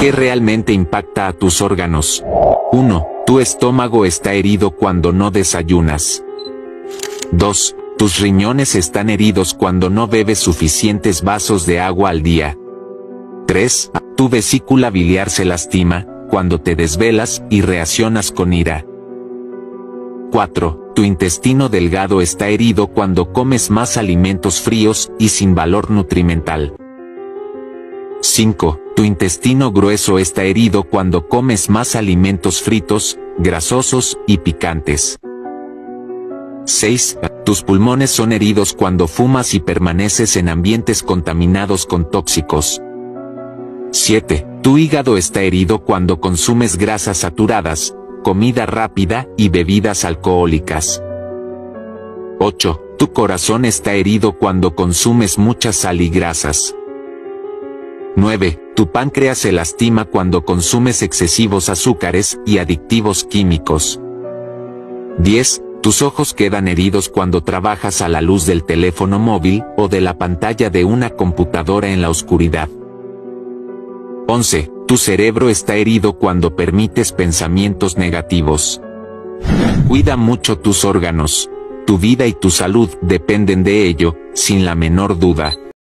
¿Qué realmente impacta a tus órganos? 1. Tu estómago está herido cuando no desayunas. 2. Tus riñones están heridos cuando no bebes suficientes vasos de agua al día. 3. Tu vesícula biliar se lastima, cuando te desvelas y reaccionas con ira. 4. Tu intestino delgado está herido cuando comes más alimentos fríos y sin valor nutrimental. 5. Tu intestino grueso está herido cuando comes más alimentos fritos, grasosos y picantes. 6. Tus pulmones son heridos cuando fumas y permaneces en ambientes contaminados con tóxicos. 7. Tu hígado está herido cuando consumes grasas saturadas, comida rápida y bebidas alcohólicas. 8. Tu corazón está herido cuando consumes mucha sal y grasas. 9. Tu páncreas se lastima cuando consumes excesivos azúcares y adictivos químicos. 10. Tus ojos quedan heridos cuando trabajas a la luz del teléfono móvil o de la pantalla de una computadora en la oscuridad. 11. Tu cerebro está herido cuando permites pensamientos negativos. Cuida mucho tus órganos. Tu vida y tu salud dependen de ello, sin la menor duda.